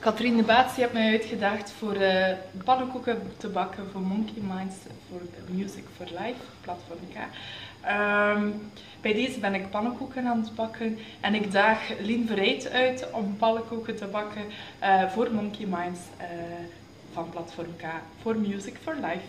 Katrien de Baats heeft mij uitgedaagd voor uh, pannenkoeken te bakken voor Monkey Minds, voor Music for Life, platform K. Ehm, bij deze ben ik pannenkoeken aan het bakken en ik daag Lien Verrijd uit om pannenkoeken te bakken uh, voor Monkey Minds uh, van platform K, voor Music for Life.